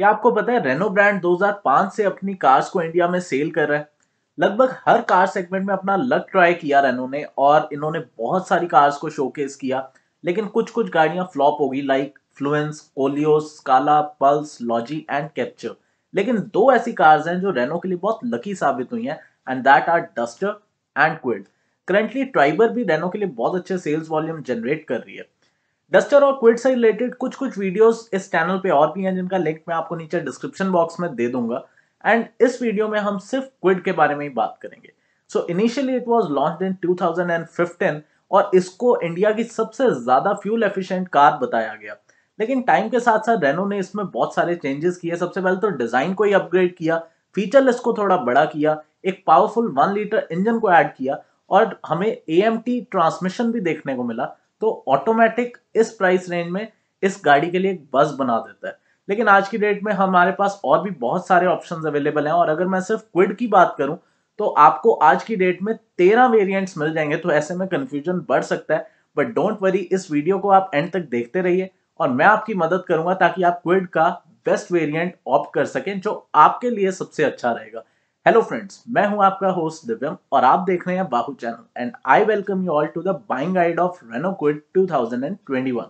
क्या आपको पता है रेनो ब्रांड 2005 से अपनी कार्स को इंडिया में सेल कर रहा है। लगभग हर कार सेगमेंट में अपना लक ट्राई किया रेनो ने और इन्होंने बहुत सारी कार्स को शोकेस किया। लेकिन कुछ कुछ गाड़ियाँ फ्लॉप होगी like Fluence Koleos Scala Pulse Lodgy and Capture लेकिन दो ऐसी कार्स हैं जो रेनो के लिए बहुत लकी साबित हुई हैं and that are Duster and Kwid currently Triber भी रेनो के लिए बहुत अच्छे सेल्स वॉल्यूम जनरेट कर रही है। डस्टर और क्विड से रिलेटेड कुछ कुछ वीडियोस इस चैनल पे और भी हैं, जिनका लिंक मैं आपको नीचे डिस्क्रिप्शन बॉक्स में दे दूँगा। एंड इस वीडियो में हम सिर्फ़ क्विड के बारे में ही बात करेंगे। So initially it was launched in 2015 और इसको इंडिया की सबसे ज़्यादा फ्यूल एफिशिएंट कार बताया गया। लेकिन टाइम के साथ साथ रेनो ने इसमें बहुत सारे चेंजेस किए। सबसे पहले तो डिज़ाइन को ही अपग्रेड किया फीचर लिस्ट को थोड़ा बड़ा किया, एक पावरफुल वन लीटर इंजन को ऐड किया और हमें ए ट्रांसमिशन भी देखने को मिला। तो ऑटोमेटिक इस प्राइस रेंज में इस गाड़ी के लिए एक बस बना देता है। लेकिन आज की डेट में हमारे पास और भी बहुत सारे ऑप्शंस अवेलेबल हैं और अगर मैं सिर्फ़ क्विड की बात करूँ तो आपको आज की डेट में तेरह वेरिएंट्स मिल जाएँगे तो ऐसे में कंफ्यूजन बढ़ सकता है। बट डोंट वरी इस वीडियो को आप एंड तक देखते रहिए और मैं आपकी मदद करूँगा ताकि आप क्विड का बेस्ट वेरिएंट ऑप्ट कर सकें, जो आपके लिए सबसे अच्छा रहेगा। हेलो फ्रेंड्स मैं हूँ आपका होस्ट दिव्यम और आप देख रहे हैं बाहू channel and I welcome you all to the buying guide of Renault Kwid 2021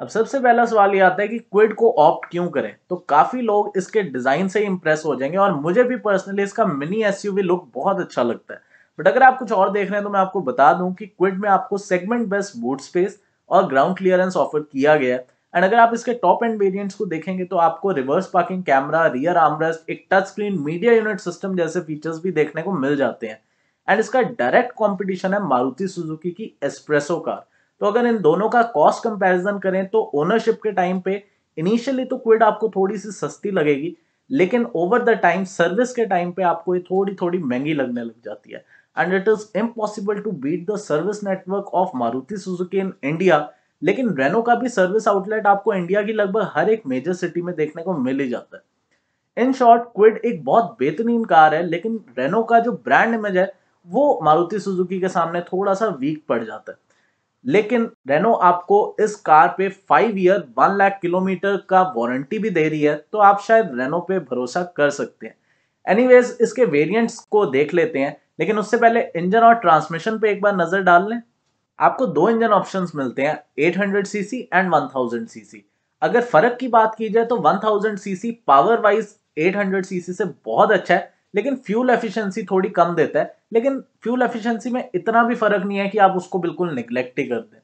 अब सबसे पहला सवाल ये आता है कि क्विड को ऑप्ट क्यों करें? तो काफ़ी लोग इसके डिज़ाइन से इंप्रेस हो जाएँगे और मुझे भी पर्सनली इसका मिनी एसयूवी लुक बहुत अच्छा लगता है। बट अगर आप कुछ और देख रहे हैं तो मैं आपको बता दूँ कि क्विड में आपको सेगमेंट बेस्ट बूट स्पेस और ग्राउंड क्लियरेंस ऑफ़र किया गया है। एंड अगर आप इसके टॉप एंड वेरिएंट्स को देखेंगे तो आपको reverse parking camera rear armrest एक touch screen media unit system जैसे फीचर्स भी देखने को मिल जाते हैं। एंड इसका डायरेक्ट कंपटीशन है मारुति सुजुकी की एस्प्रेसो कार तो अगर इन दोनों का कॉस्ट कंपैरिजन करें तो ओनरशिप के टाइम पे इनिशियली तो क्विड आपको थोड़ी सी सस्ती लगेगी, लेकिन ओवर द टाइम सर्विस के टाइम पे आपको ये थोड़ी थोड़ी महँगी लगने लग जाती है। And it is impossible to beat the service network of Maruti Suzuki in India लेकिन रेनो का भी सर्विस आउटलेट आपको इंडिया की लगभग हर एक मेजर सिटी में देखने को मिल ही जाता है। इन शॉर्ट क्विड एक बहुत बेहतरीन कार है, लेकिन रेनो का जो ब्रांड इमेज है, वो मारुति सुजुकी के सामने थोड़ा सा वीक पड़ जाता है। लेकिन रेनो आपको इस कार पे five year one lakh kilometre का वारंटी भी दे रही है तो आप शायद रेनो पे भरोसा कर सकते हैं। एनीवेज इसके वेरिएंट्स को देख लेते हैं, लेकिन उससे पहले इंजन और ट्रांसमिशन पे एक बार नज़र डाल लें। आपको दो इंजन ऑप्शंस मिलते हैं 800 सीसी एंड 1000 सीसी। अगर फ़र्क की बात की जाए तो 1000 सीसी पावर वाइज 800 सीसी से बहुत अच्छा है, लेकिन फ्यूल एफिशिएंसी थोड़ी कम देता है। लेकिन फ्यूल एफिशिएंसी में इतना भी फ़र्क नहीं है कि आप उसको बिल्कुल निग्लेक्ट ही कर दें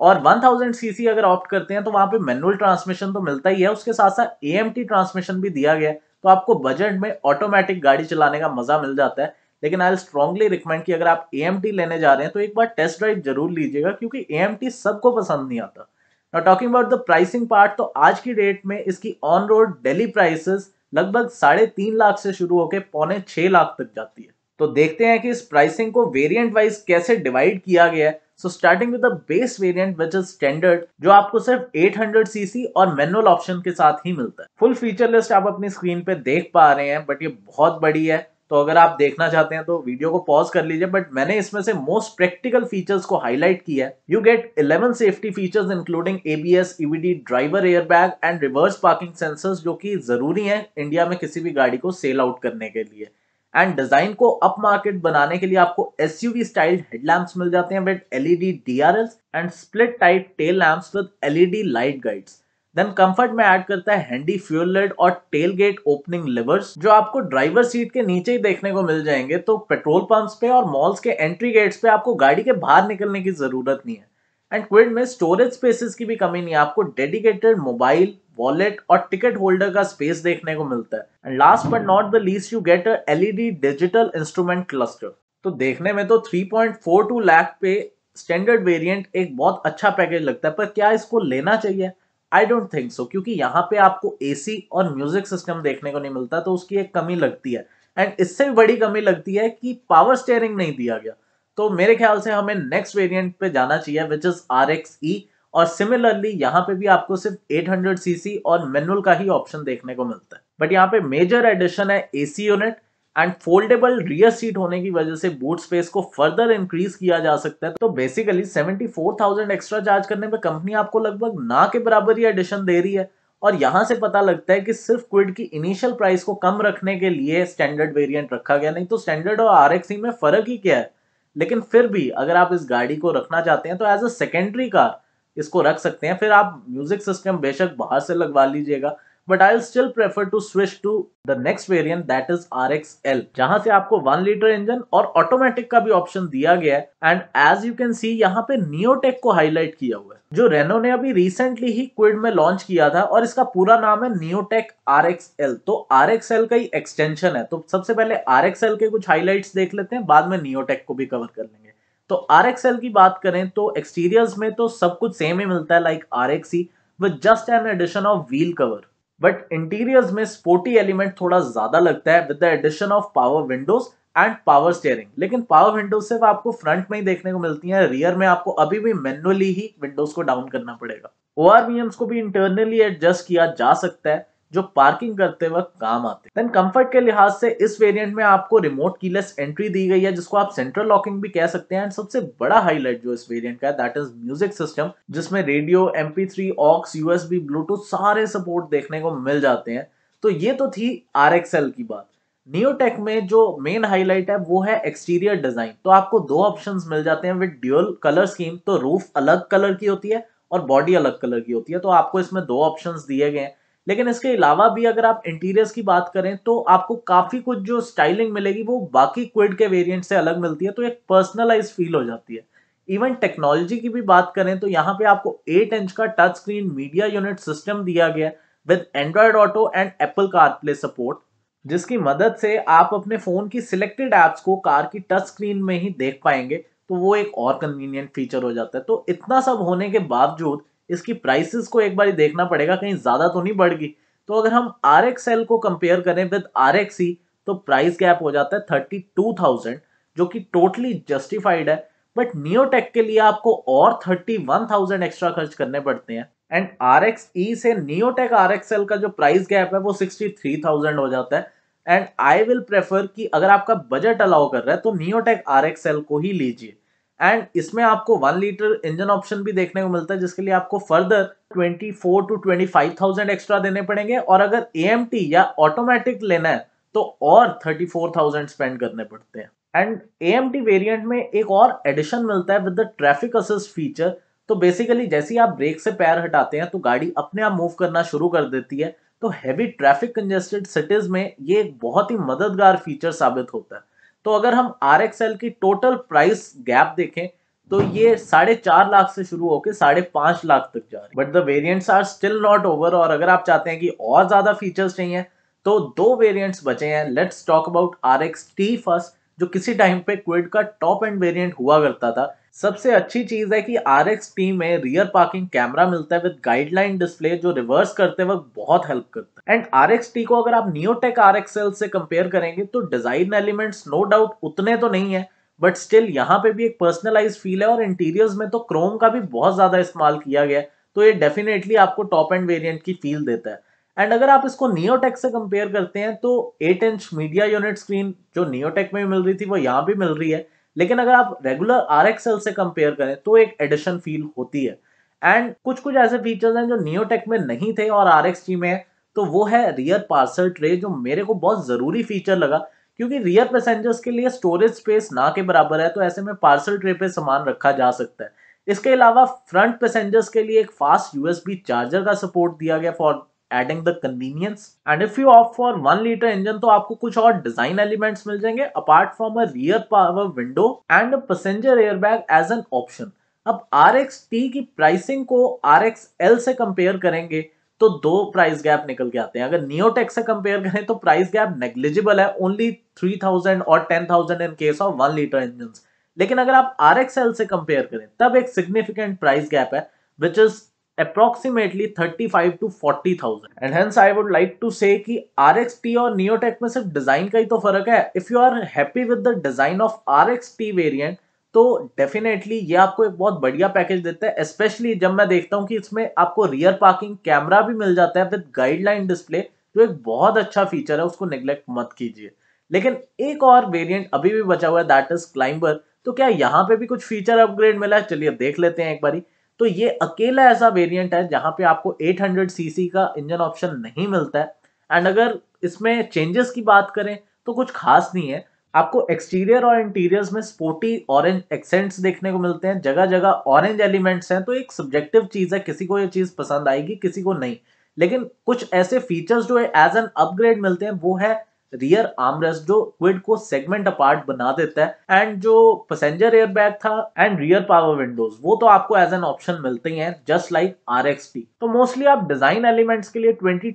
और 1000 सीसी अगर ऑप्ट करते हैं तो वहाँ पे मैनुअल ट्रांसमिशन तो मिलता ही है, उसके साथ साथ ए ट्रांसमिशन भी दिया गया है। तो आपको बजट में ऑटोमेटिक गाड़ी चलाने का मज़ा मिल जाता है। लेकिन आई स्ट्रॉन्गली रिकमेंड कि अगर आप ए लेने जा रहे हैं तो एक बार टेस्ट ड्राइव ज़रूर लीजिएगा, क्योंकि ए सबको पसंद नहीं आता। Now talking about the pricing part तो आज की डेट में इसकी ऑन रोड डेली प्राइसेस लगभग साढ़े तीन लाख से शुरू होकर पौने छह लाख तक जाती है। तो देखते हैं कि इस प्राइसिंग को वेरिएंट वाइज कैसे डिवाइड किया गया है। So starting with the base variant which is standard जो आपको सिर्फ़ 800 सीसी और मैनुअल ऑप्शन के साथ ही मिलता है। फुल फीचर लिस्ट आप अपनी स्क्रीन पे देख पा रहे हैं बट ये बहुत बड़ी है। तो अगर आप देखना चाहते हैं तो वीडियो को पॉज कर लीजिए बट मैंने इसमें से मोस्ट प्रैक्टिकल फीचर्स को हाईलाइट किया है। You get 11 safety features including ABS EBD driver airbag and reverse parking sensors जो कि ज़रूरी है इंडिया में किसी भी गाड़ी को सेल आउट करने के लिए। एंड डिज़ाइन को अप मार्केट बनाने के लिए आपको एस स्टाइल हेडलैम्प्स मिल जाते हैं with LED DRLs and split type tail lamps with LED light guides then comfort में ऐड करता है हैंडी फ्यूल लेड और टेल गेट ओपनिंग लिवर्स जो आपको ड्राइवर सीट के नीचे ही देखने को मिल जाएँगे। तो पेट्रोल पंप्स पे और मॉल्स के एंट्री गेट्स पे आपको गाड़ी के बाहर निकलने की ज़रूरत नहीं है। एंड क्विड में स्टोरेज स्पेसेस की भी कमी नहीं है। आपको डेडिकेटेड मोबाइल वॉलेट और टिकट होल्डर का स्पेस देखने को मिलता है। And last but not the least you get a LED digital instrument cluster तो देखने में तो 3.42 लाख पे स्टैंडर्ड वेरिएंट एक बहुत अच्छा पैकेज लगता है, पर क्या इसको लेना चाहिए? आई डोंट थिंक सो क्योंकि यहाँ पे आपको एसी और म्यूज़िक सिस्टम देखने को नहीं मिलता तो उसकी एक कमी लगती है। एंड इससे भी बड़ी कमी लगती है कि पावर स्टेयरिंग नहीं दिया गया। तो मेरे ख्याल से हमें नेक्स्ट वेरिएंट पे जाना चाहिए which is R X E और सिमिलरली यहाँ पे भी आपको सिर्फ़ 800 सीसी और मैनुअल का ही ऑप्शन देखने को मिलता है। बट यहाँ पे मेजर एडिशन है AC unit and foldable rear seat होने की वजह से बूट स्पेस को फर्दर इंक्रीज किया जा सकता है। तो बेसिकली 74,000 एक्स्ट्रा चार्ज करने पे कंपनी आपको लगभग ना के बराबर ही एडिशन दे रही है। और यहाँ से पता लगता है कि सिर्फ़ क्विड की इनिशियल प्राइस को कम रखने के लिए स्टैंडर्ड वेरिएंट रखा गया। नहीं तो स्टैंडर्ड और आर में फ़र्क ही क्या है? लेकिन फिर भी अगर आप इस गाड़ी को रखना चाहते हैं तो एज अ सेकेंडरी कार इसको रख सकते हैं। फिर आप म्यूज़िक सिस्टम बेशक बाहर से लगवा लीजिएगा। But I still prefer to switch to the next variant that is R X L जहाँ से आपको वन लीटर इंजन और ऑटोमेटिक का भी ऑप्शन दिया गया है। And as you can see यहाँ पे नियोटेक को हाईलाइट किया हुआ है, जो रेनो ने अभी रिसेंटली ही क्विड में लॉन्च किया था और इसका पूरा नाम है नियोटेक आर एक्स एल तो आर एक्स एल का ही एक्सटेंशन है। तो सबसे पहले आर एक्स एल के कुछ हाईलाइट्स देख लेते हैं, बाद में नियोटेक को भी कवर कर लेंगे। तो आर एक्स एल की बात करें तो एक्सटीरियर्स में तो सब कुछ सेम ही मिलता है like R X he with just an addition of wheel cover but interiors में स्पोर्टी एलिमेंट थोड़ा ज़्यादा लगता है with the addition of power windows and power steering लेकिन पावर विंडोज़ सिर्फ़ आपको फ्रंट में ही देखने को मिलती है रियर में आपको अभी भी मैनुअली ही विंडोज़ को डाउन करना पड़ेगा। ओ को भी इंटरनली एडजस्ट किया जा सकता है। जो पार्किंग करते वक्त काम आते हैं। कंफर्ट के लिहाज से इस वेरिएंट में आपको रिमोट कीलेस एंट्री दी गई है, जिसको आप सेंट्रल लॉकिंग भी कह सकते हैं। एंड सबसे बड़ा हाईलाइट जो इस वेरिएंट का है दैट इज़ म्यूज़िक सिस्टम जिसमें radio MP three aux USB Bluetooth सारे सपोर्ट देखने को मिल जाते हैं। तो ये तो थी RXL की बात। नियोटेक में जो मेन हाईलाइट है, वो है एक्सटीरियर डिज़ाइन तो आपको दो ऑप्शंस मिल जाते हैं विद ड्यूअल कलर स्कीम तो रूफ अलग कलर की होती है और बॉडी अलग कलर की होती है। तो आपको इसमें दो ऑप्शंस दिए गए हैं। लेकिन इसके अलावा भी अगर आप इंटीरियर्स की बात करें तो आपको काफ़ी कुछ जो स्टाइलिंग मिलेगी, वो बाकी क्विड के वेरिएंट से अलग मिलती है तो एक पर्सनलाइज फील हो जाती है। इवन टेक्नोलॉजी की भी बात करें तो यहाँ पे आपको 8 इंच का touch screen media unit system दिया गया with Android Auto and Apple car play support जिसकी मदद से आप अपने फ़ोन की सिलेक्टेड एप्स को कार की टच स्क्रीन में ही देख पाएँगे तो वो एक और कन्वीनियंट फीचर हो जाता है। तो इतना सब होने के बावजूद इसकी प्राइसेस को एक बार देखना पड़ेगा, कहीं ज़्यादा तो नहीं बढ़ गई। तो अगर हम आर एक्सएल को कंपेयर करें विद आर एक्सी तो प्राइस गैप हो जाता है थर्टी टू थाउज़ेंड जो कि टोटली जस्टिफाइड है। बट नियोटेक के लिए आपको और थर्टी वन थाउज़ेंड एक्स्ट्रा खर्च करने पड़ते हैं। एंड आर एक्स ई से नियोटेक आर एक्स एल का जो प्राइस गैप है, वो सिक्सटी थ्री थाउज़ेंड हो जाता है। एंड आई विल प्रेफर कि अगर आपका बजट अलाउ कर रहा है तो नियोटेक आर एक्स एल को ही लीजिए। एंड इसमें आपको वन लीटर इंजन ऑप्शन भी देखने को मिलता है जिसके लिए आपको फर्दर 24 टू 25,000 एक्स्ट्रा देने पड़ेंगे। और अगर ए या ऑटोमेटिक लेना है तो और 34,000 स्पेंड करने पड़ते हैं। एंड ए वेरिएंट में एक और एडिशन मिलता है with the traffic assist feature तो बेसिकली जैसे ही आप ब्रेक से पैर हटाते हैं तो गाड़ी अपने आप मूव करना शुरू कर देती है। तो हैवी ट्रैफ़िक कंजेस्टेड सिटीज़ में ये एक बहुत ही मददगार फीचर साबित होता है। तो अगर हम RXL की टोटल प्राइस गैप देखें तो ये साढ़े चार लाख से शुरू होकर साढ़े पाँच लाख तक जा रहे but the variants are still not over और अगर आप चाहते हैं कि और ज़्यादा फीचर्स चाहिए तो दो वेरिएंट्स बचे हैं। Let's talk about R X T first जो किसी टाइम पे क्विड का टॉप एंड वेरियंट हुआ करता था। सबसे अच्छी चीज़ है कि आर एक्स टी में रियर पार्किंग कैमरा मिलता है विद गाइडलाइन डिस्प्ले जो रिवर्स करते वक्त बहुत हेल्प करता है। एंड आर एक्स टी को अगर आप नियोटेक आर एक्स एल से कंपेयर करेंगे तो डिज़ाइन एलिमेंट्स नो डाउट उतने तो नहीं है बट स्टिल यहाँ पे भी एक पर्सनलाइज फील है और इंटीरियर्स में तो क्रोम का भी बहुत ज़्यादा इस्तेमाल किया गया तो ये डेफिनेटली आपको टॉप एंड वेरिएंट की फील देता है। एंड अगर आप इसको नियोटेक से कंपेयर करते हैं तो 8 इंच मीडिया यूनिट स्क्रीन जो नियोटेक में मिल रही थी, वो यहाँ भी मिल रही है। लेकिन अगर आप रेगुलर आरएक्सएल से कंपेयर करें तो एक एडिशन फील होती है। एंड कुछ कुछ ऐसे फीचर्स हैं जो नियोटेक में नहीं थे और आर एक्स में तो वो है रियर पार्सल ट्रे जो मेरे को बहुत ज़रूरी फीचर लगा, क्योंकि रियर पैसेंजर्स के लिए स्टोरेज स्पेस ना के बराबर है तो ऐसे में पार्सल ट्रे पे सामान रखा जा सकता है। इसके अलावा फ्रंट पैसेंजर्स के लिए एक फास्ट यूएसबी चार्जर का सपोर्ट दिया गया for adding the convenience and if you of for one litre engine तो आपको कुछ और डिज़ाइन एलिमेंट्स मिल जाएँगे apart from a rear power window and passenger airbag as an option अब आर एक्स टी की प्राइसिंग को आर एक्स एल से कंपेयर करेंगे तो दो प्राइस गैप निकल के आते हैं। अगर नियोटेक से कंपेयर करें तो प्राइस गैप नेग्लिजिबल है। ओनली थ्री थाउज़ेंड और ten thousand in case of one litre engine लेकिन अगर आप आर एक्स एल से कंपेयर करें, तब एक सिग्निफिकेंट प्राइस गैप है which is approximately 35 to 40,000 and hence I would like to say कि RXT और Neotech में सिर्फ़ डिज़ाइन का ही तो फ़र्क है। If you are happy with the design of RXT variant तो डेफिनेटली ये आपको एक बहुत बढ़िया पैकेज देता है। स्पेशली जब मैं देखता हूँ कि इसमें आपको रियर पार्किंग कैमरा भी मिल जाता है विद गाइडलाइन डिस्प्ले जो एक बहुत अच्छा फीचर है उसको निग्लेक्ट मत कीजिए। लेकिन एक और वेरिएंट अभी भी बचा हुआ है दैट इज़ क्लाइंबर तो क्या यहाँ पे भी कुछ फीचर अपग्रेड मिला है? चलिए देख लेते हैं एक बारी। तो ये अकेला ऐसा वेरिएंट है जहाँ पे आपको 800 सीसी का इंजन ऑप्शन नहीं मिलता है। एंड अगर इसमें चेंजेस की बात करें तो कुछ खास नहीं है। आपको एक्सटीरियर और इंटीरियर्स में स्पोर्टी ऑरेंज एक्सेंट्स देखने को मिलते हैं। जगह जगह ऑरेंज एलिमेंट्स हैं तो एक सब्जेक्टिव चीज़ है। किसी को ये चीज़ पसंद आएगी, किसी को नहीं। लेकिन कुछ ऐसे फीचर्स जो है एज एन अपग्रेड मिलते हैं, वो है रियर आर्मरेस्ट जो क्विड को सेगमेंट अपार्ट बना देता है। एंड जो पैसेंजर एयर बैग था एंड रियर पावर विंडोज़ वो तो आपको एज एन ऑप्शन मिलते हैं जस्ट लाइक आरएक्सटी तो मोस्टली आप डिज़ाइन एलिमेंट्स के लिए ट्वेंटी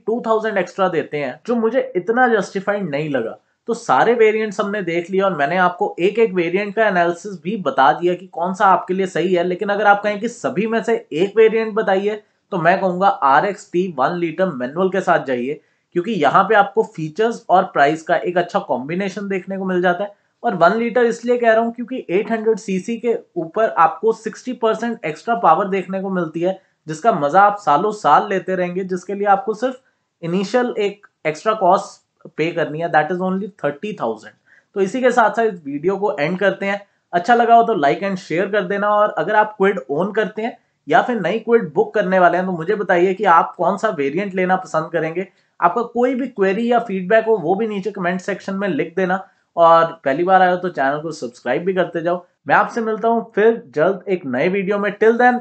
एक्स्ट्रा देते हैं, जो मुझे इतना जस्टिफाइड नहीं लगा। तो सारे वेरिएंट्स हमने देख लिया और मैंने आपको एक एक वेरिएंट का एनालिसिस भी बता दिया कि कौन सा आपके लिए सही है। लेकिन अगर आप कहें कि सभी में से एक वेरिएंट बताइए तो मैं कहूँगा R X T one litre manual के साथ जाइए। क्योंकि यहाँ पे आपको फीचर्स और प्राइस का एक अच्छा कॉम्बिनेशन देखने को मिल जाता है। और वन लीटर इसलिए कह रहा हूँ क्योंकि 800 सीसी के ऊपर आपको 60 परसेंट एक्स्ट्रा पावर देखने को मिलती है, जिसका मज़ा आप सालों साल लेते रहेंगे, जिसके लिए आपको सिर्फ़ इनिशियल एक एक्स्ट्रा कॉस्ट पे करनी है that is only thirty thousand तो इसी के साथ साथ इस वीडियो को एंड करते हैं। अच्छा लगा हो तो लाइक एंड शेयर कर देना, और अगर आप क्विड ओन करते हैं या फिर नई क्विड बुक करने वाले हैं तो मुझे बताइए कि आप कौन सा वेरिएंट लेना पसंद करेंगे। आपका कोई भी क्वेरी या फीडबैक हो, वो भी नीचे कमेंट सेक्शन में लिख देना और पहली बार आया तो चैनल को सब्सक्राइब भी करते जाओ। मैं आपसे मिलता हूँ फिर जल्द एक नए वीडियो में। Till then